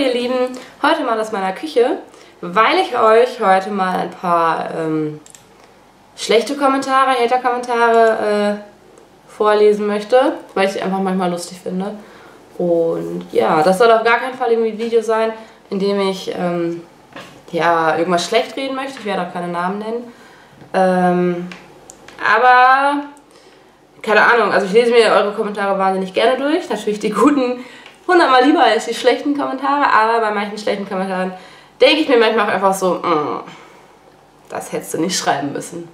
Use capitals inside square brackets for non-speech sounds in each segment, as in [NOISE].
ihr Lieben, heute mal aus meiner Küche, weil ich euch heute mal ein paar ähm, schlechte Kommentare, Hater-Kommentare äh, vorlesen möchte, weil ich sie einfach manchmal lustig finde. Und ja, das soll auf gar keinen Fall irgendwie ein Video sein, in dem ich ähm, ja, irgendwas schlecht reden möchte. Ich werde auch keine Namen nennen. Ähm, aber keine Ahnung, also ich lese mir eure Kommentare wahnsinnig gerne durch. Natürlich die guten hundertmal lieber als die schlechten Kommentare, aber bei manchen schlechten Kommentaren denke ich mir manchmal auch einfach so, mm, das hättest du nicht schreiben müssen.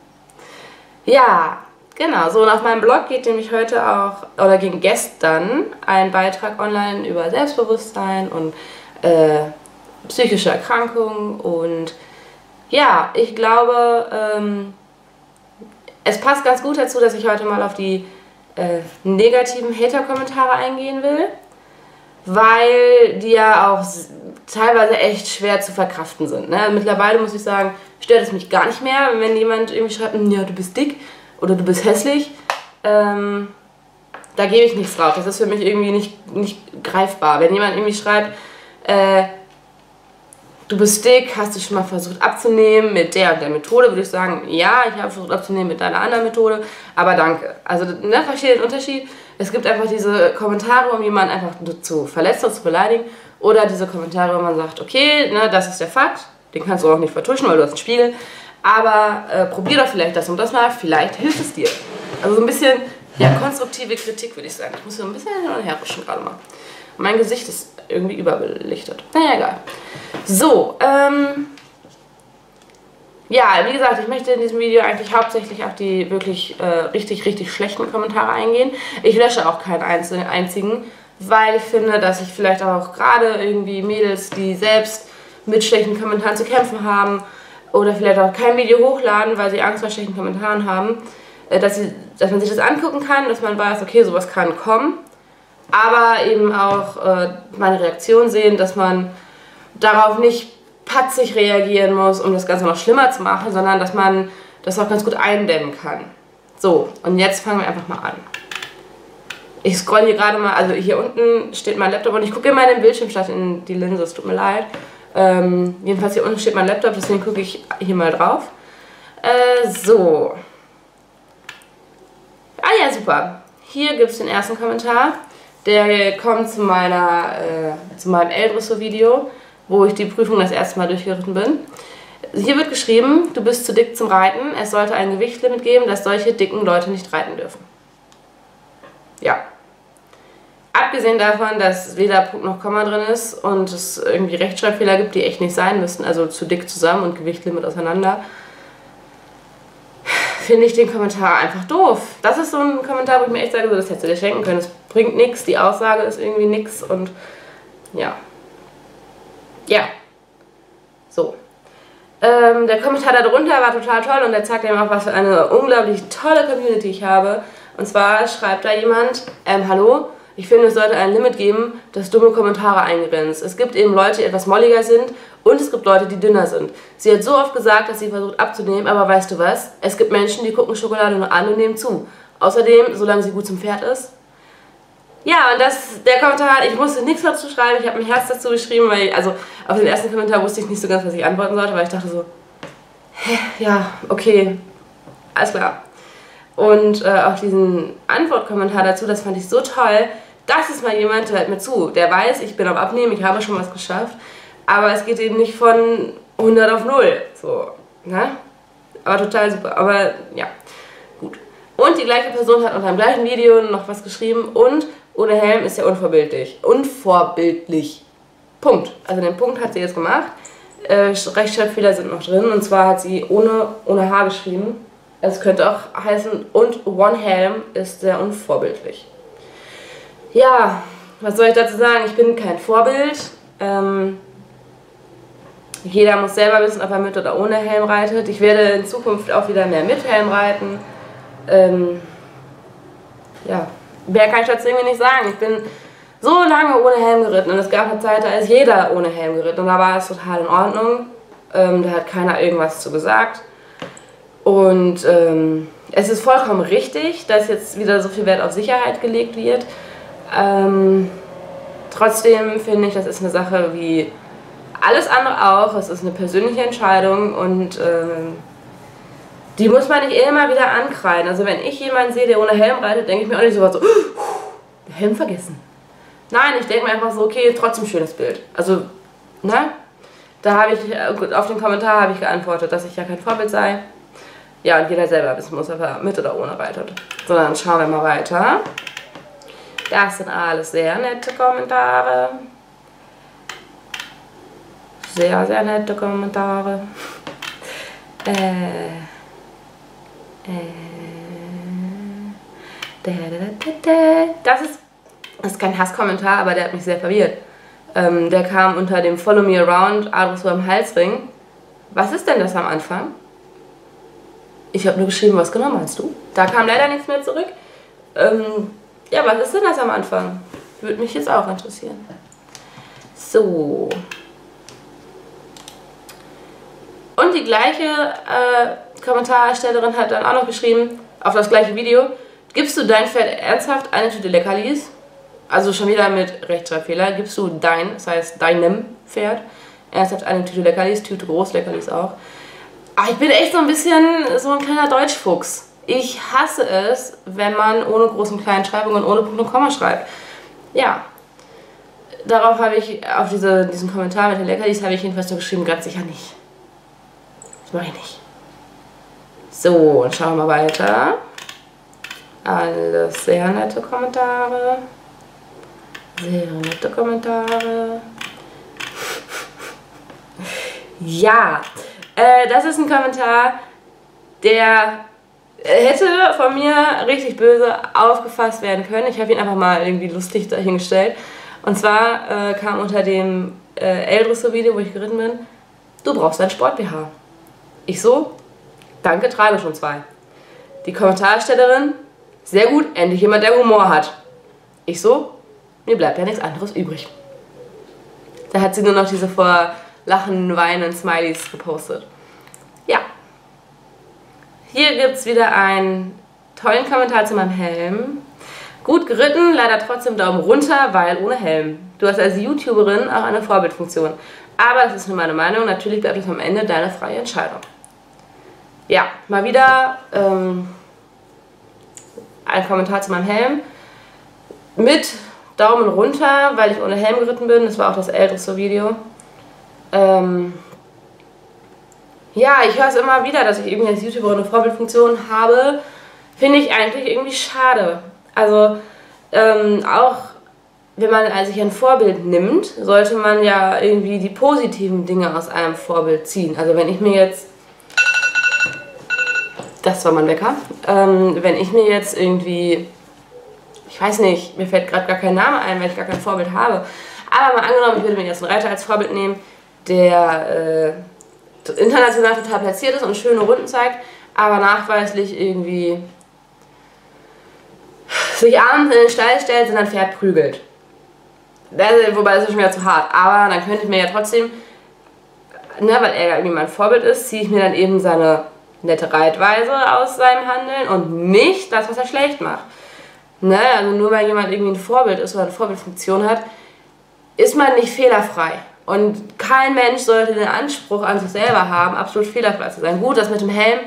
Ja, genau, so und auf meinem Blog geht nämlich heute auch, oder ging gestern ein Beitrag online über Selbstbewusstsein und äh, psychische Erkrankungen und ja, ich glaube, ähm, es passt ganz gut dazu, dass ich heute mal auf die äh, negativen Hater-Kommentare eingehen will weil die ja auch teilweise echt schwer zu verkraften sind. Ne? Mittlerweile muss ich sagen, stört es mich gar nicht mehr, wenn jemand irgendwie schreibt, hm, ja, du bist dick oder du bist hässlich. Ähm, da gebe ich nichts drauf. Das ist für mich irgendwie nicht, nicht greifbar. Wenn jemand irgendwie schreibt, äh, du bist dick, hast du schon mal versucht abzunehmen mit der und der Methode, würde ich sagen, ja, ich habe versucht abzunehmen mit deiner anderen Methode, aber danke. Also, ne, verstehe den Unterschied. Es gibt einfach diese Kommentare, um jemanden einfach zu verletzen, zu beleidigen, oder diese Kommentare, wo man sagt, okay, ne, das ist der Fakt, den kannst du auch nicht vertuschen, weil du hast einen Spiegel, aber äh, probier doch vielleicht das und das mal, vielleicht hilft es dir. Also so ein bisschen, ja, konstruktive Kritik, würde ich sagen. Ich muss so ein bisschen hin und her gerade mal. Mein Gesicht ist irgendwie überbelichtet. Naja, egal. So, ähm, ja, wie gesagt, ich möchte in diesem Video eigentlich hauptsächlich auf die wirklich äh, richtig, richtig schlechten Kommentare eingehen. Ich lösche auch keinen einzigen, weil ich finde, dass ich vielleicht auch gerade irgendwie Mädels, die selbst mit schlechten Kommentaren zu kämpfen haben oder vielleicht auch kein Video hochladen, weil sie Angst vor schlechten Kommentaren haben, äh, dass, sie, dass man sich das angucken kann, dass man weiß, okay, sowas kann kommen, aber eben auch äh, meine Reaktion sehen, dass man darauf nicht patzig reagieren muss, um das Ganze noch schlimmer zu machen, sondern dass man das auch ganz gut eindämmen kann. So, und jetzt fangen wir einfach mal an. Ich scroll hier gerade mal, also hier unten steht mein Laptop und ich gucke immer in den Bildschirm statt in die Linse, es tut mir leid. Ähm, jedenfalls hier unten steht mein Laptop, deswegen gucke ich hier mal drauf. Äh, so. Ah ja, super. Hier gibt es den ersten Kommentar. Der kommt zu, meiner, äh, zu meinem Eldrusso-Video wo ich die Prüfung das erste Mal durchgeritten bin. Hier wird geschrieben, du bist zu dick zum Reiten. Es sollte ein Gewichtlimit geben, dass solche dicken Leute nicht reiten dürfen. Ja. Abgesehen davon, dass weder Punkt noch Komma drin ist und es irgendwie Rechtschreibfehler gibt, die echt nicht sein müssten, also zu dick zusammen und Gewichtlimit auseinander, finde ich den Kommentar einfach doof. Das ist so ein Kommentar, wo ich mir echt sage, so, das hättest du dir schenken können. Es bringt nichts, die Aussage ist irgendwie nichts und ja. Ja. So. Ähm, der Kommentar darunter war total toll und der zeigt eben auch, was für eine unglaublich tolle Community ich habe. Und zwar schreibt da jemand, ähm, hallo, ich finde, es sollte ein Limit geben, das dumme Kommentare eingrenzt. Es gibt eben Leute, die etwas molliger sind und es gibt Leute, die dünner sind. Sie hat so oft gesagt, dass sie versucht abzunehmen, aber weißt du was? Es gibt Menschen, die gucken Schokolade nur an und nehmen zu. Außerdem, solange sie gut zum Pferd ist, ja, und das, der Kommentar, ich musste nichts dazu schreiben, ich habe ein Herz dazu geschrieben, weil, also auf den ersten Kommentar wusste ich nicht so ganz, was ich antworten sollte, weil ich dachte so, hä, ja, okay, alles klar. Und äh, auch diesen Antwortkommentar dazu, das fand ich so toll, das ist mal jemand, der hört mir zu, der weiß, ich bin am Abnehmen, ich habe schon was geschafft, aber es geht eben nicht von 100 auf 0, so, ne? Aber total super, aber ja, gut. Und die gleiche Person hat unter dem gleichen Video noch was geschrieben und ohne Helm ist ja unvorbildlich. Unvorbildlich. Punkt. Also den Punkt hat sie jetzt gemacht. Äh, Rechtschreibfehler sind noch drin. Und zwar hat sie ohne, ohne H geschrieben. Es könnte auch heißen, und One Helm ist sehr unvorbildlich. Ja, was soll ich dazu sagen? Ich bin kein Vorbild. Ähm, jeder muss selber wissen, ob er mit oder ohne Helm reitet. Ich werde in Zukunft auch wieder mehr mit Helm reiten. Ähm, ja, mehr kann ich dazu irgendwie nicht sagen. Ich bin so lange ohne Helm geritten und es gab eine Zeit, da ist jeder ohne Helm geritten und da war es total in Ordnung. Ähm, da hat keiner irgendwas zu gesagt. Und ähm, es ist vollkommen richtig, dass jetzt wieder so viel Wert auf Sicherheit gelegt wird. Ähm, Trotzdem finde ich, das ist eine Sache wie alles andere auch. Es ist eine persönliche Entscheidung und ähm, die muss man nicht immer wieder ankreiden. Also wenn ich jemanden sehe, der ohne Helm reitet, denke ich mir auch nicht so so, Helm vergessen. Nein, ich denke mir einfach so, okay, trotzdem schönes Bild. Also, ne? Da habe ich, äh, auf den Kommentar habe ich geantwortet, dass ich ja kein Vorbild sei. Ja, und jeder selber wissen muss, ob er mit oder ohne reitet. So, dann schauen wir mal weiter. Das sind alles sehr nette Kommentare. Sehr, sehr nette Kommentare. Äh. Das ist, das ist kein Hasskommentar, aber der hat mich sehr verwirrt. Ähm, der kam unter dem Follow Me Around, Adressur am Halsring. Was ist denn das am Anfang? Ich habe nur geschrieben, was genau meinst du? Da kam leider nichts mehr zurück. Ähm, ja, was ist denn das am Anfang? Würde mich jetzt auch interessieren. So. Und die gleiche äh, Kommentarerstellerin hat dann auch noch geschrieben, auf das gleiche Video, gibst du dein Pferd ernsthaft eine Tüte Leckerlis? Also schon wieder mit Rechtschreibfehler. Gibst du dein, das heißt deinem Pferd, ernsthaft eine Tüte Leckerlis, Tüte groß Leckerlis auch. Aber ich bin echt so ein bisschen so ein kleiner Deutschfuchs. Ich hasse es, wenn man ohne großen kleinen Schreibungen und ohne Punkt und Komma schreibt. Ja. Darauf habe ich, auf diese, diesen Kommentar mit den Leckerlis habe ich jedenfalls so geschrieben, ganz sicher nicht. Das mache ich nicht. So, und schauen wir mal weiter. Alles sehr nette Kommentare. Sehr nette Kommentare. [LAUGHS] ja, äh, das ist ein Kommentar, der hätte von mir richtig böse aufgefasst werden können. Ich habe ihn einfach mal irgendwie lustig dahingestellt. Und zwar äh, kam unter dem äh, Eldressur-Video, wo ich geritten bin, du brauchst ein Sport-BH. Ich so, danke, trage schon zwei. Die Kommentarstellerin, sehr gut, endlich jemand, der Humor hat. Ich so, mir bleibt ja nichts anderes übrig. Da hat sie nur noch diese vor Lachen, Weinen, Smileys gepostet. Ja. Hier gibt es wieder einen tollen Kommentar zu meinem Helm. Gut geritten, leider trotzdem Daumen runter, weil ohne Helm. Du hast als YouTuberin auch eine Vorbildfunktion. Aber das ist nur meine Meinung. Natürlich bleibt es am Ende deine freie Entscheidung. Ja, mal wieder ähm, ein Kommentar zu meinem Helm. Mit Daumen runter, weil ich ohne Helm geritten bin. Das war auch das älteste Video. Ähm, ja, ich höre es immer wieder, dass ich irgendwie als YouTuber eine Vorbildfunktion habe. Finde ich eigentlich irgendwie schade. Also ähm, auch wenn man sich ein Vorbild nimmt, sollte man ja irgendwie die positiven Dinge aus einem Vorbild ziehen. Also wenn ich mir jetzt, das war mein Wecker, ähm, wenn ich mir jetzt irgendwie, ich weiß nicht, mir fällt gerade gar kein Name ein, weil ich gar kein Vorbild habe, aber mal angenommen, ich würde mir jetzt einen Reiter als Vorbild nehmen, der äh, international total platziert ist und schöne Runden zeigt, aber nachweislich irgendwie sich abends in den Stall stellt und ein Pferd prügelt. Das, wobei das ist schon wieder zu hart. Aber dann könnte ich mir ja trotzdem, ne, weil er ja irgendwie mein Vorbild ist, ziehe ich mir dann eben seine nette Reitweise aus seinem Handeln und nicht das, was er schlecht macht. Ne, also nur weil jemand irgendwie ein Vorbild ist oder eine Vorbildfunktion hat, ist man nicht fehlerfrei. Und kein Mensch sollte den Anspruch an sich selber haben, absolut fehlerfrei zu sein. Gut, das mit dem Helm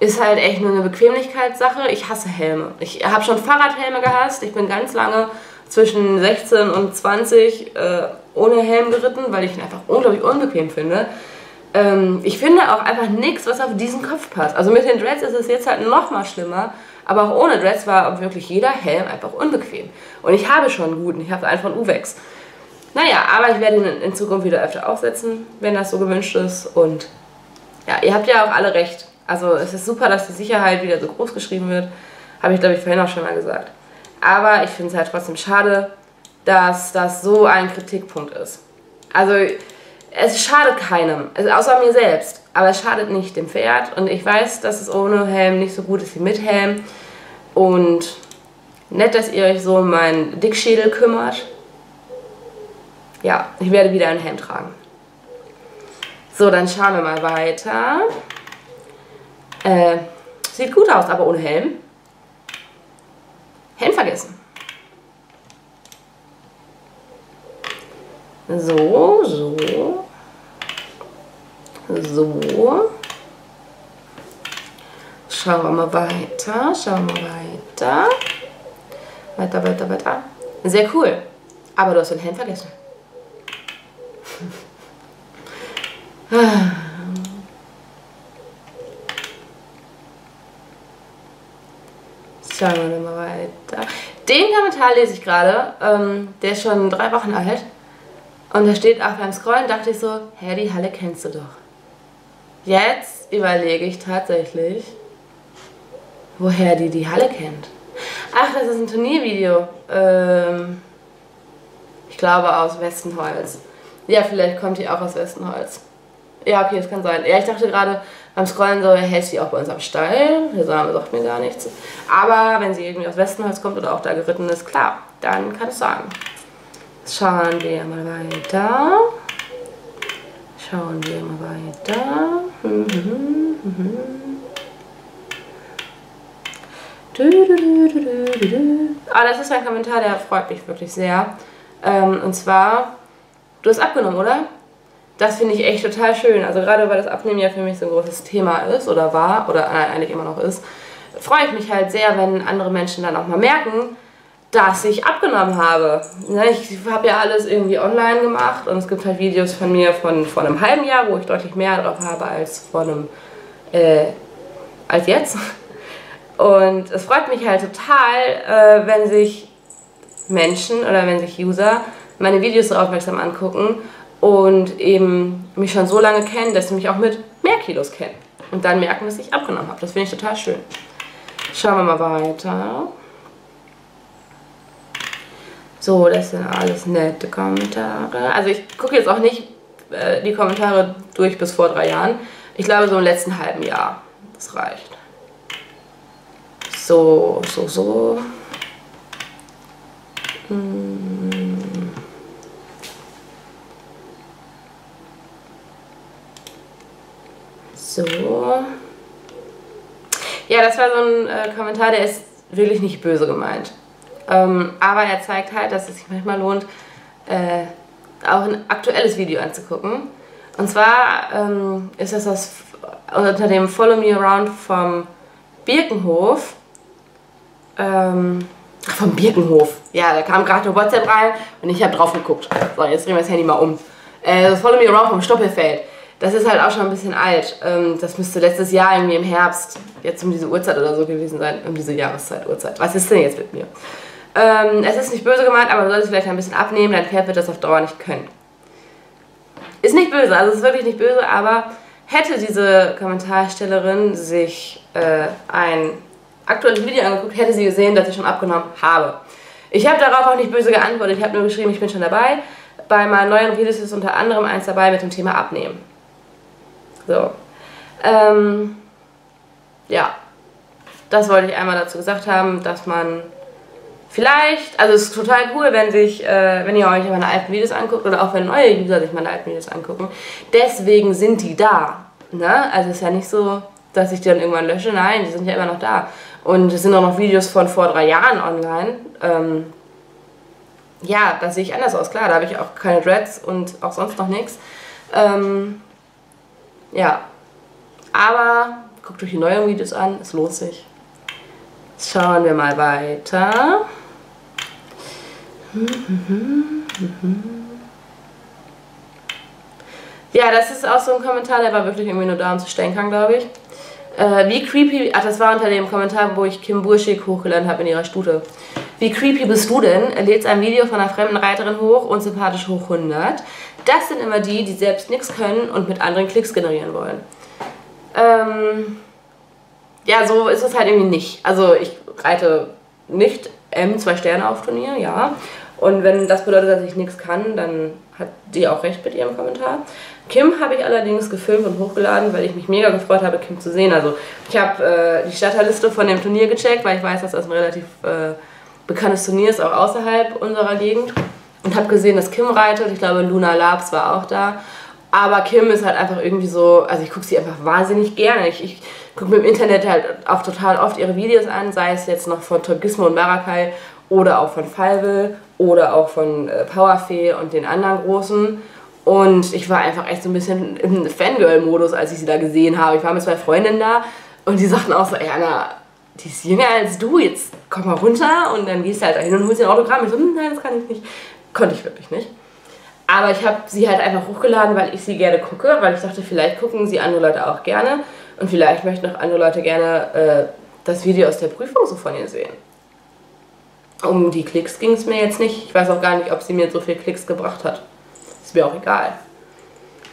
ist halt echt nur eine Bequemlichkeitssache. Ich hasse Helme. Ich habe schon Fahrradhelme gehasst. Ich bin ganz lange zwischen 16 und 20 äh, ohne Helm geritten, weil ich ihn einfach unglaublich unbequem finde. Ähm, ich finde auch einfach nichts, was auf diesen Kopf passt. Also mit den Dreads ist es jetzt halt noch mal schlimmer. Aber auch ohne Dreads war wirklich jeder Helm einfach unbequem. Und ich habe schon einen guten. Ich habe einen von Uwex. Naja, aber ich werde ihn in Zukunft wieder öfter aufsetzen, wenn das so gewünscht ist. Und ja, ihr habt ja auch alle recht. Also es ist super, dass die Sicherheit wieder so groß geschrieben wird. Habe ich, glaube ich, vorhin auch schon mal gesagt. Aber ich finde es halt trotzdem schade, dass das so ein Kritikpunkt ist. Also es schadet keinem, also außer mir selbst. Aber es schadet nicht dem Pferd. Und ich weiß, dass es ohne Helm nicht so gut ist wie mit Helm. Und nett, dass ihr euch so um meinen Dickschädel kümmert ja, ich werde wieder einen Helm tragen. So, dann schauen wir mal weiter. Äh, sieht gut aus, aber ohne Helm. Helm vergessen. So, so. So. Schauen wir mal weiter, schauen wir weiter. Weiter, weiter, weiter. Sehr cool. Aber du hast den Helm vergessen. Schauen wir mal weiter. Den Kommentar lese ich gerade. Ähm, der ist schon drei Wochen alt. Und da steht auch beim Scrollen, dachte ich so, hä, die Halle kennst du doch. Jetzt überlege ich tatsächlich, woher die die Halle kennt. Ach, das ist ein Turniervideo. Ähm, ich glaube aus Westenholz. Ja, vielleicht kommt die auch aus Westenholz. Ja, okay, das kann sein. Ja, ich dachte gerade beim Scrollen so, hält sie auch bei uns am Stall. Der Same sagt mir gar nichts. Aber wenn sie irgendwie aus Westenholz kommt oder auch da geritten ist, klar, dann kann es sein. Schauen wir mal weiter. Schauen wir mal weiter. Mhm, mhm, mhm. Ah, das ist ein Kommentar, der freut mich wirklich sehr. Ähm, und zwar, du hast abgenommen, oder? Das finde ich echt total schön. Also gerade weil das Abnehmen ja für mich so ein großes Thema ist oder war oder eigentlich immer noch ist, freue ich mich halt sehr, wenn andere Menschen dann auch mal merken, dass ich abgenommen habe. Ne, ich habe ja alles irgendwie online gemacht und es gibt halt Videos von mir von vor einem halben Jahr, wo ich deutlich mehr drauf habe als vor einem äh, als jetzt. Und es freut mich halt total, äh, wenn sich Menschen oder wenn sich User meine Videos so aufmerksam angucken und eben mich schon so lange kennen, dass sie mich auch mit mehr Kilos kennen und dann merken, dass ich abgenommen habe. Das finde ich total schön. Schauen wir mal weiter. So, das sind alles nette Kommentare. Also ich gucke jetzt auch nicht äh, die Kommentare durch bis vor drei Jahren. Ich glaube so im letzten halben Jahr. Das reicht. So, so, so. So. Ja, das war so ein äh, Kommentar, der ist wirklich nicht böse gemeint. Ähm, aber er zeigt halt, dass es sich manchmal lohnt, äh, auch ein aktuelles Video anzugucken. Und zwar ähm, ist das, das unter dem Follow Me Around vom Birkenhof ähm, vom Birkenhof. Ja, da kam gerade eine WhatsApp rein und ich habe drauf geguckt. So, jetzt drehen wir das Handy mal um. Äh, das Follow Me Around vom Stoppelfeld. Das ist halt auch schon ein bisschen alt. Ähm, das müsste letztes Jahr irgendwie im Herbst, jetzt um diese Uhrzeit oder so gewesen sein. Um diese Jahreszeit, Uhrzeit. Was ist denn jetzt mit mir? Ähm, es ist nicht böse gemeint, aber du solltest vielleicht ein bisschen abnehmen, dein Pferd wird das auf Dauer nicht können. Ist nicht böse, also es ist wirklich nicht böse, aber hätte diese Kommentarstellerin sich äh, ein aktuelles Video angeguckt, hätte sie gesehen, dass ich schon abgenommen habe. Ich habe darauf auch nicht böse geantwortet. Ich habe nur geschrieben, ich bin schon dabei. Bei meinen neuen Videos ist unter anderem eins dabei mit dem Thema Abnehmen. So. Ähm, ja. Das wollte ich einmal dazu gesagt haben, dass man vielleicht, also es ist total cool, wenn sich, äh, wenn ihr euch meine alten Videos anguckt oder auch wenn neue User sich meine alten Videos angucken. Deswegen sind die da. Ne? Also es ist ja nicht so, dass ich die dann irgendwann lösche. Nein, die sind ja immer noch da. Und es sind auch noch Videos von vor drei Jahren online. Ähm, ja, da sehe ich anders aus. Klar, da habe ich auch keine Dreads und auch sonst noch nichts. Ähm, ja, aber guckt euch die neuen Videos an, es lohnt sich. Schauen wir mal weiter. Ja, das ist auch so ein Kommentar, der war wirklich irgendwie nur da, um zu stänkern, glaube ich. Äh, wie creepy, ach das war unter dem Kommentar, wo ich Kim Burschik hochgeladen habe in ihrer Stute. Wie creepy bist du denn? Lädst ein Video von einer fremden Reiterin hoch und sympathisch hoch 100. Das sind immer die, die selbst nichts können und mit anderen Klicks generieren wollen. Ähm, ja, so ist es halt irgendwie nicht. Also ich reite nicht M, zwei Sterne auf Turnier, ja. Und wenn das bedeutet, dass ich nichts kann, dann hat die auch recht mit ihrem Kommentar. Kim habe ich allerdings gefilmt und hochgeladen, weil ich mich mega gefreut habe, Kim zu sehen. Also ich habe äh, die Starterliste von dem Turnier gecheckt, weil ich weiß, dass das ein relativ äh, bekanntes Turnier ist, auch außerhalb unserer Gegend. Und habe gesehen, dass Kim reitet. Ich glaube, Luna Labs war auch da. Aber Kim ist halt einfach irgendwie so, also ich gucke sie einfach wahnsinnig gerne. Ich, ich gucke mir im Internet halt auch total oft ihre Videos an, sei es jetzt noch von Torgismo und Marakai oder auch von Falvel oder auch von äh, Powerfee und den anderen großen. Und ich war einfach echt so ein bisschen im Fangirl-Modus, als ich sie da gesehen habe. Ich war mit zwei Freundinnen da und die sagten auch so, ey Anna, die ist jünger als du, jetzt komm mal runter und dann gehst du halt dahin und holst dir ein Autogramm. Ich so, hm, nein, das kann ich nicht. Konnte ich wirklich nicht. Aber ich habe sie halt einfach hochgeladen, weil ich sie gerne gucke, weil ich dachte, vielleicht gucken sie andere Leute auch gerne und vielleicht möchten auch andere Leute gerne äh, das Video aus der Prüfung so von ihr sehen. Um die Klicks ging es mir jetzt nicht. Ich weiß auch gar nicht, ob sie mir so viel Klicks gebracht hat. Ist mir auch egal.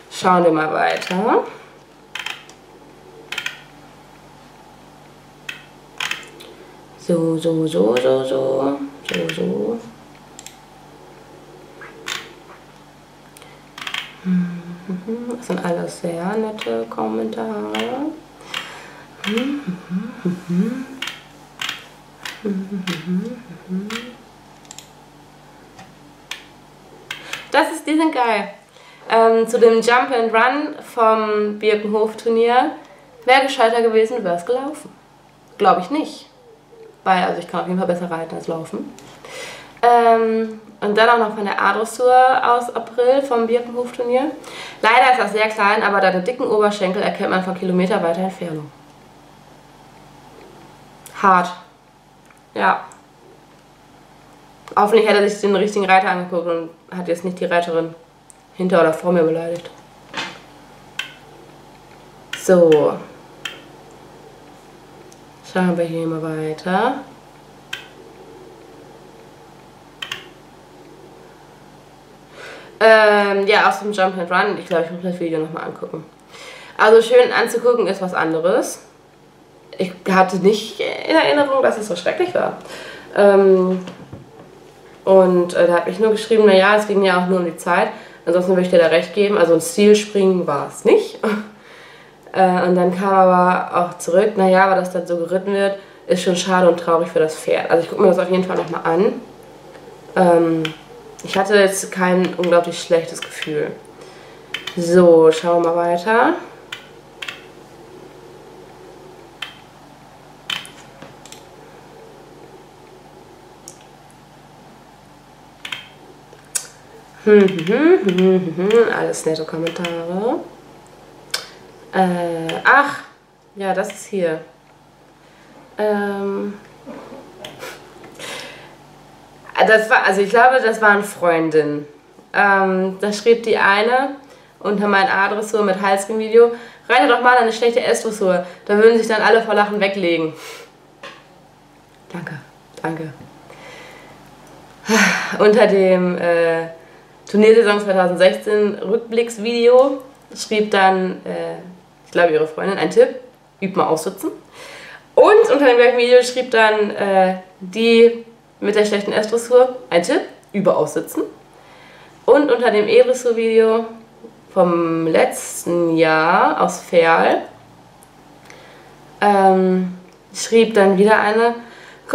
Schauen wir mal weiter. So, so, so, so, so, so, so. Das sind alles sehr nette Kommentare. Das ist, die sind geil. Ähm, zu dem Jump and Run vom Birkenhof-Turnier. Wäre gescheiter gewesen, wäre es gelaufen. Glaube ich nicht. Weil, also ich kann auf jeden Fall besser reiten als laufen. Ähm, und dann auch noch von der A-Dressur aus April vom Birkenhof-Turnier. Leider ist das sehr klein, aber deine dicken Oberschenkel erkennt man von kilometerweiter Entfernung. Hart. Ja. Hoffentlich hat er sich den richtigen Reiter angeguckt und hat jetzt nicht die Reiterin hinter oder vor mir beleidigt. So. Schauen wir hier mal weiter. Ähm, ja, aus dem Jump and Run. Ich glaube, ich muss das Video nochmal angucken. Also schön anzugucken ist was anderes. Ich hatte nicht in Erinnerung, dass es so schrecklich war. Ähm, und äh, da hat mich nur geschrieben, naja, es ging ja auch nur um die Zeit. Ansonsten würde ich dir da recht geben. Also ein Stilspringen war es nicht. [LAUGHS] äh, und dann kam aber auch zurück, naja, dass das so geritten wird, ist schon schade und traurig für das Pferd. Also ich gucke mir das auf jeden Fall nochmal an. Ähm, ich hatte jetzt kein unglaublich schlechtes Gefühl. So, schauen wir mal weiter. Hm, hm, hm, Alles nette Kommentare. Äh, ach, ja, das ist hier. Ähm, das war, also ich glaube, das waren Freundinnen. Ähm, da schrieb die eine unter mein A-Dressur mit Halsring-Video, reite doch mal eine schlechte S-Dressur, da würden sich dann alle vor Lachen weglegen. Danke, danke. Unter dem äh, Turniersaison 2016 Rückblicksvideo schrieb dann, äh, ich glaube ihre Freundin, ein Tipp, übt mal aussitzen. Und unter dem gleichen Video schrieb dann äh, die mit der schlechten S-Dressur, ein Tipp, über aussitzen. Und unter dem E-Dressur-Video vom letzten Jahr aus Ferl ähm, schrieb dann wieder eine,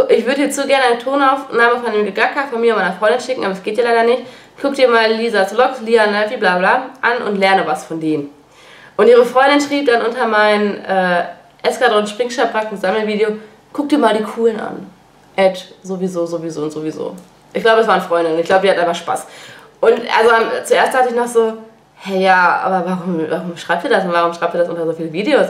ich würde dir zu gerne eine Tonaufnahme von dem Gegacker von mir und meiner Freundin schicken, aber es geht ja leider nicht. Guck dir mal Lisas Vlogs, Lia, Nelfi, bla bla an und lerne was von denen. Und ihre Freundin schrieb dann unter mein äh, Eskadron Springschabracken Sammelvideo, guck dir mal die coolen an. Ed, sowieso, sowieso und sowieso. Ich glaube, es waren Freundinnen. Ich glaube, die hat einfach Spaß. Und also zuerst dachte ich noch so, hey ja, aber warum, warum schreibt ihr das und warum schreibt ihr das unter so viele Videos?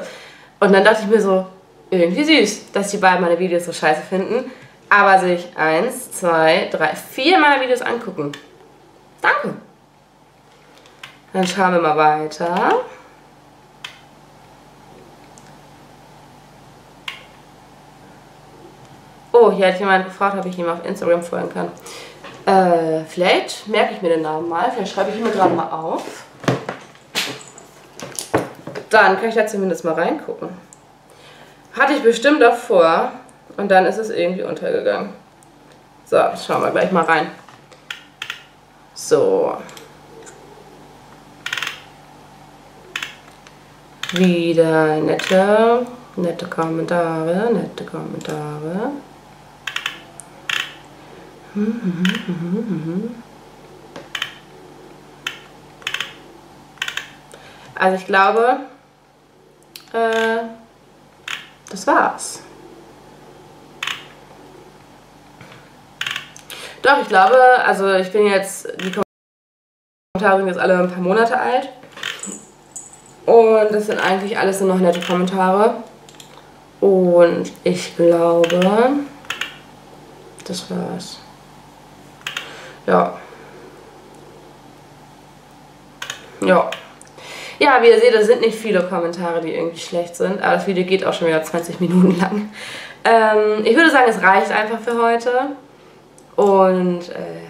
Und dann dachte ich mir so, irgendwie süß, dass die beiden meine Videos so scheiße finden, aber sich eins, zwei, drei, vier meiner Videos angucken. Danke. Dann schauen wir mal weiter. Oh, hier hat jemand gefragt, ob ich ihm auf Instagram folgen kann. Äh, vielleicht merke ich mir den Namen mal. Vielleicht schreibe ich ihn mir gerade mal auf. Dann kann ich da zumindest mal reingucken. Hatte ich bestimmt auch vor. Und dann ist es irgendwie untergegangen. So, schauen wir gleich mal rein. So. Wieder nette, nette Kommentare, nette Kommentare. Also ich glaube, äh, das war's. Doch, ich glaube, also ich bin jetzt, die Kommentare sind jetzt alle ein paar Monate alt. Und das sind eigentlich alles nur noch nette Kommentare. Und ich glaube, das war's. Ja. Ja. Ja, wie ihr seht, das sind nicht viele Kommentare, die irgendwie schlecht sind. Aber das Video geht auch schon wieder 20 Minuten lang. Ähm, ich würde sagen, es reicht einfach für heute. Und äh,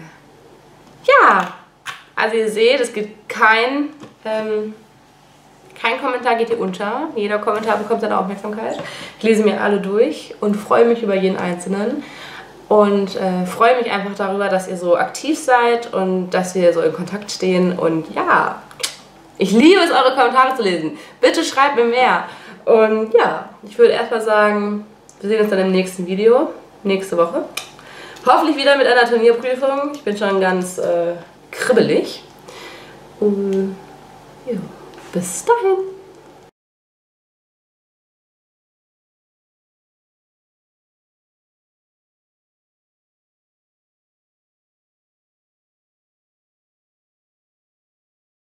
ja, also ihr seht, es gibt kein, ähm, kein Kommentar geht hier unter. Jeder Kommentar bekommt seine Aufmerksamkeit. Ich lese mir alle durch und freue mich über jeden einzelnen. Und äh, freue mich einfach darüber, dass ihr so aktiv seid und dass wir so in Kontakt stehen. Und ja, ich liebe es, eure Kommentare zu lesen. Bitte schreibt mir mehr. Und ja, ich würde erstmal sagen, wir sehen uns dann im nächsten Video, nächste Woche. Hoffentlich wieder mit einer Turnierprüfung. Ich bin schon ganz äh, kribbelig. Und ja, bis dahin.